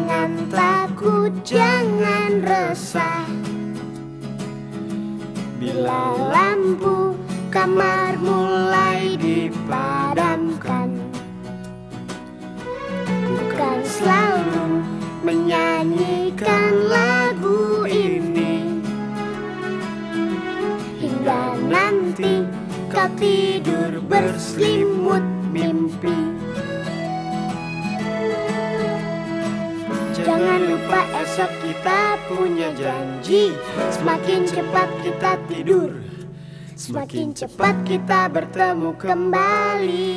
Jangan takut, jangan resah. Bila lampu kamar mulai dipadamkan bukan selalu menyanyikan lagu ini. Hingga nanti kau tidur berselimut mimpi. Jangan lupa esok kita punya janji. Semakin cepat kita tidur Semakin cepat kita bertemu kembali.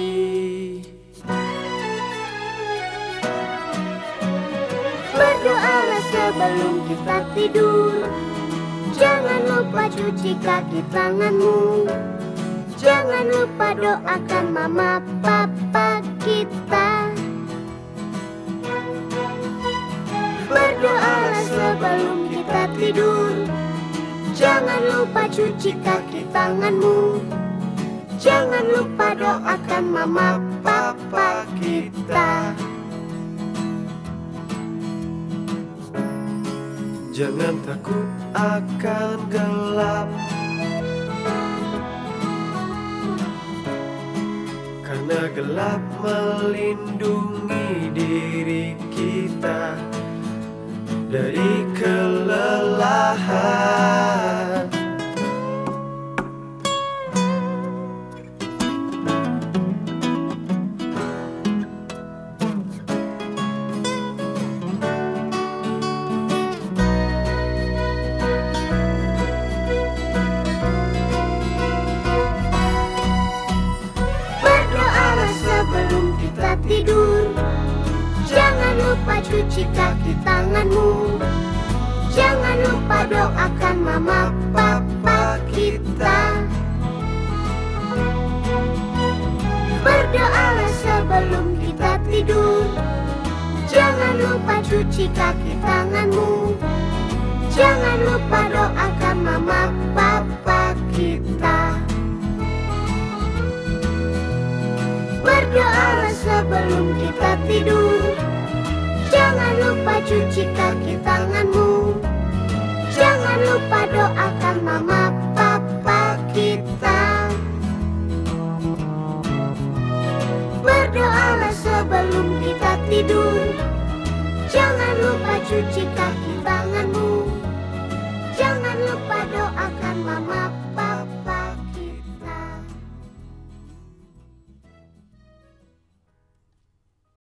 Berdoalah sebelum kita tidur. Jangan lupa cuci kaki tanganmu. Jangan lupa doakan mama papa kita sebelum kita tidur. Jangan lupa cuci kaki tanganmu. Jangan lupa doakan mama papa kita. Jangan takut akan gelap. Karena gelap melindungi diri kita Dari kelelahan lupa cuci kaki tanganmu? Jangan lupa doakan mama papa kita. Berdoalah sebelum kita tidur. Jangan lupa cuci kaki tanganmu. Jangan lupa doakan mama papa kita. Berdoalah sebelum kita tidur Berdoalah sebelum kita tidur. Jangan lupa cuci kaki